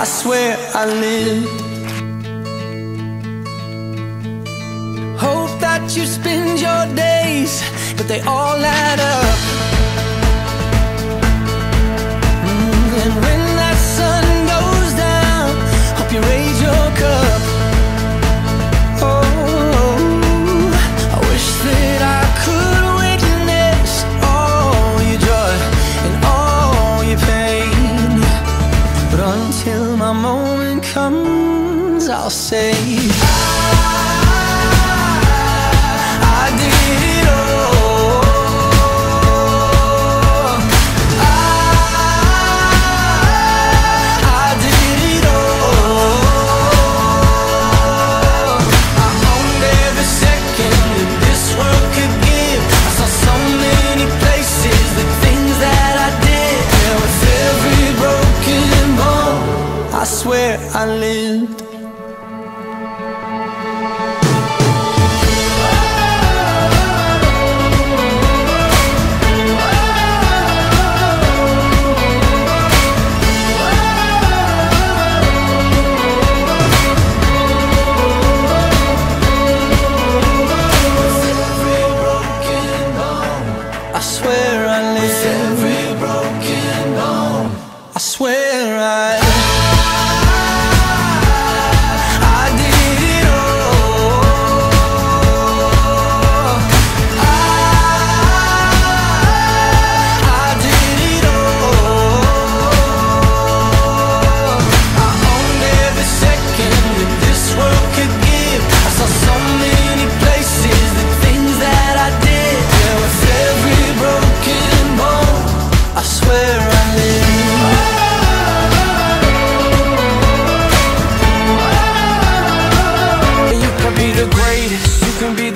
I swear I lived. Hope that you spend your days, but they all add up. Comes, I'll say. I lived.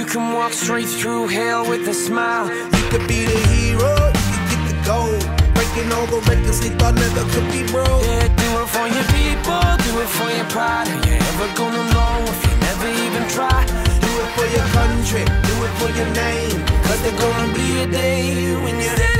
you can walk straight through hell with a smile. You could be the hero, you get the gold. Breaking all the records they thought never could be broke. Yeah, do it for your people, do it for your pride. Are you ever gonna know if you never even try? Do it for your country, do it for your name. Cause there's gonna be a day when you're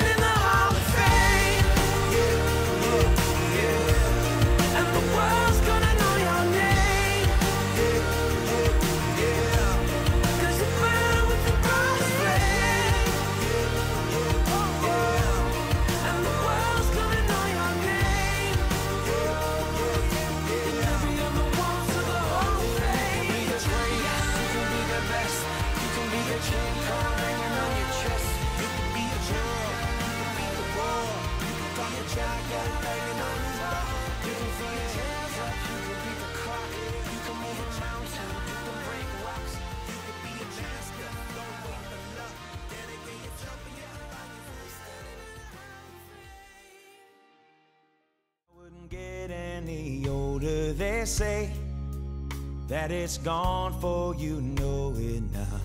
Get any older. They say that it's gone for you know it now.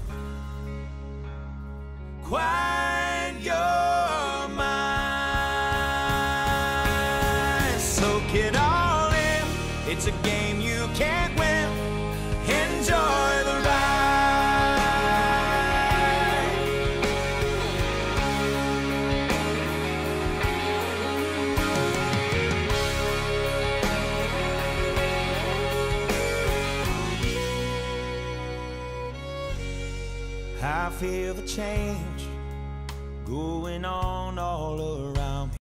Quiet your mind, soak it all in. It's a game you can't win. I feel the change going on all around.